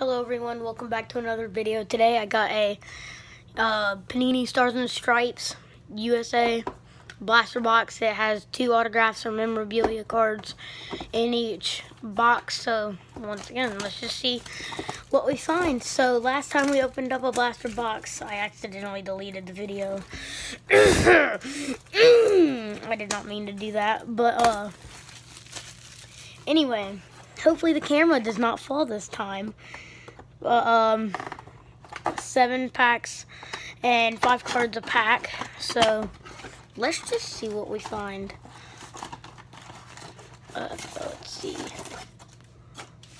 Hello everyone, welcome back to another video. Today I got a uh, Panini Stars and Stripes USA blaster box. It has two autographs or memorabilia cards in each box. So once again, let's just see what we find. So last time we opened up a blaster box, I accidentally deleted the video. I did not mean to do that, but uh, anyway, hopefully the camera does not fall this time. Uh, um, seven packs and five cards a pack. So let's just see what we find. Uh, let's see.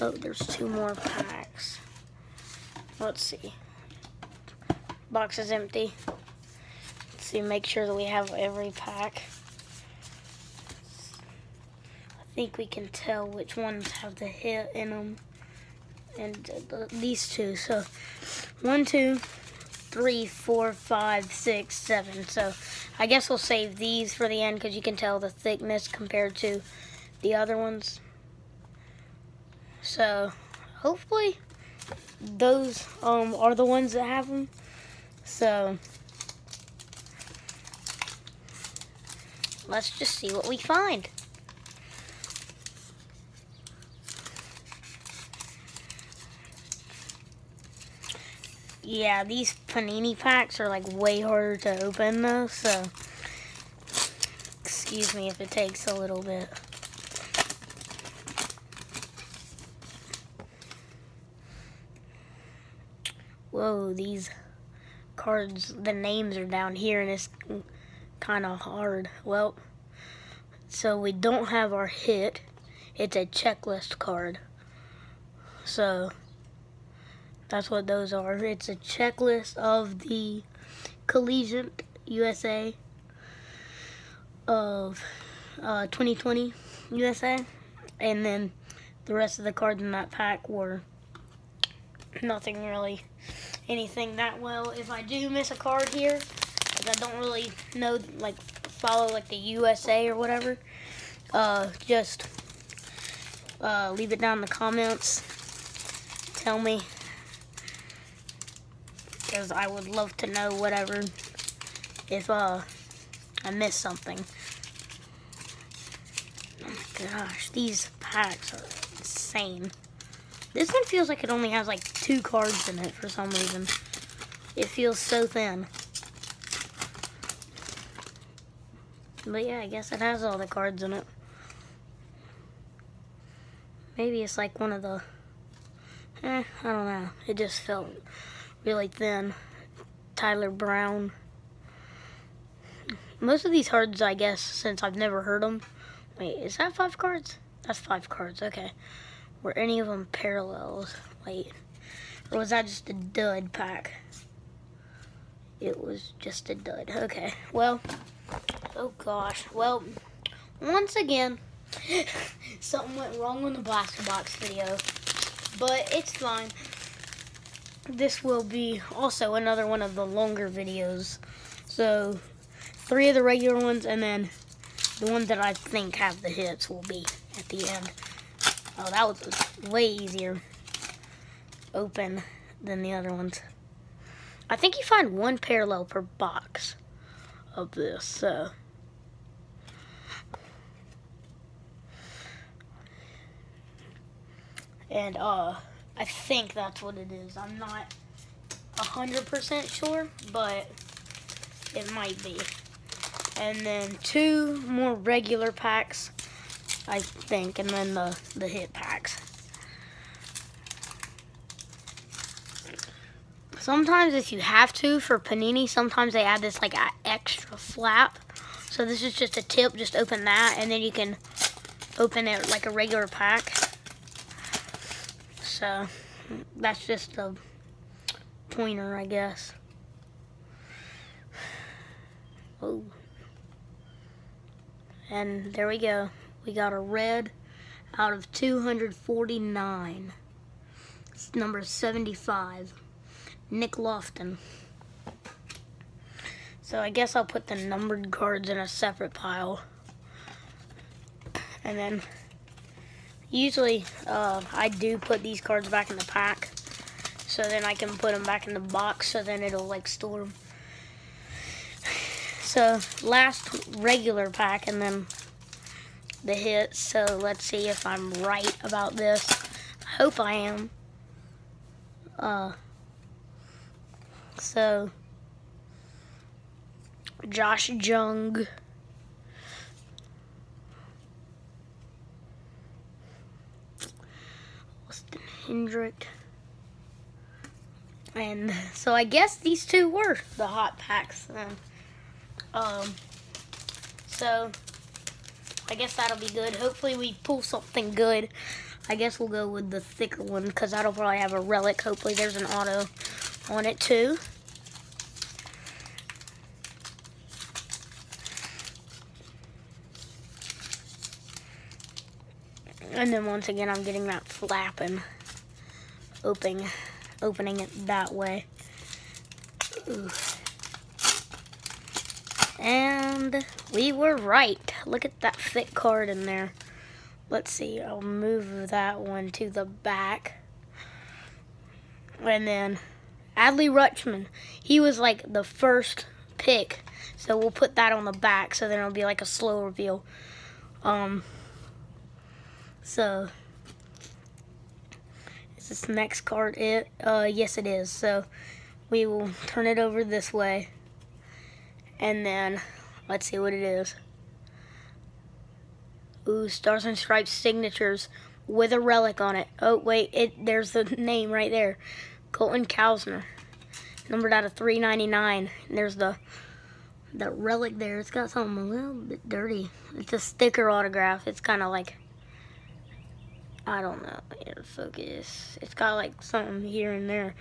Oh, there's two more packs. Let's see. Box is empty. Let's see, make sure that we have every pack. I think we can tell which ones have the hit in them and these two. So one, two, three, four, five, six, seven. So I guess we'll save these for the end because you can tell the thickness compared to the other ones. So hopefully those um, are the ones that have them. So let's just see what we find. Yeah, these panini packs are like way harder to open though, so excuse me if it takes a little bit. Whoa, these cards, the names are down here and it's kind of hard. Well, so we don't have our hit. It's a checklist card. So, that's what those are. It's a checklist of the Collegiate USA of uh, 2020 USA. And then the rest of the cards in that pack were nothing really, anything that well. If I do miss a card here, I don't really know, like, follow, like, the USA or whatever, uh, just uh, leave it down in the comments. Tell me because I would love to know whatever if uh I missed something. Oh my gosh, these packs are insane. This one feels like it only has like two cards in it for some reason. It feels so thin. But yeah, I guess it has all the cards in it. Maybe it's like one of the, eh, I don't know. It just felt really thin. Tyler Brown. Most of these cards, I guess, since I've never heard them. Wait, is that five cards? That's five cards, okay. Were any of them parallels? Wait, or was that just a dud pack? It was just a dud. Okay, well, oh gosh. Well, once again, something went wrong on the blaster box video, but it's fine this will be also another one of the longer videos. So, three of the regular ones, and then the ones that I think have the hits will be at the end. Oh, that was way easier open than the other ones. I think you find one parallel per box of this, so... And, uh, I think that's what it is. I'm not 100% sure, but it might be. And then two more regular packs, I think, and then the, the hit packs. Sometimes if you have to, for Panini, sometimes they add this like extra flap. So this is just a tip, just open that, and then you can open it like a regular pack. So that's just a pointer, I guess. Oh. And there we go. We got a red out of 249. It's number 75. Nick Loftin. So I guess I'll put the numbered cards in a separate pile. And then Usually, uh, I do put these cards back in the pack So then I can put them back in the box so then it'll like store them. So last regular pack and then the hit. So let's see if I'm right about this. I hope I am. Uh, so Josh Jung. Hendrick. And so I guess these two were the hot packs then. Um, so I guess that'll be good. Hopefully we pull something good. I guess we'll go with the thicker one because that'll probably have a relic. Hopefully there's an auto on it too. And then once again, I'm getting that flap and opening, opening it that way. Ooh. And we were right. Look at that thick card in there. Let's see, I'll move that one to the back. And then Adley Rutschman, he was like the first pick. So we'll put that on the back so then it'll be like a slow reveal. Um, so, this next card it? Uh, yes it is. So, we will turn it over this way. And then, let's see what it is. Ooh, Stars and Stripes signatures with a relic on it. Oh, wait, it there's the name right there. Colton Cowser. Numbered out of 399. There's the the relic there. It's got something a little bit dirty. It's a sticker autograph. It's kind of like I don't know. Focus. It's got like something here and there.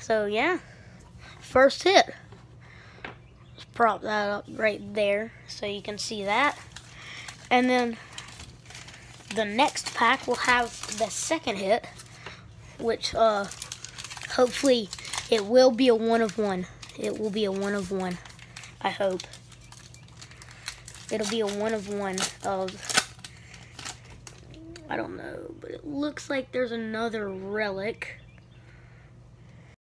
So yeah, first hit. Let's prop that up right there so you can see that. And then the next pack will have the second hit, which uh, hopefully it will be a one of one. It will be a one of one, I hope. It'll be a one of one of I don't know, but it looks like there's another relic.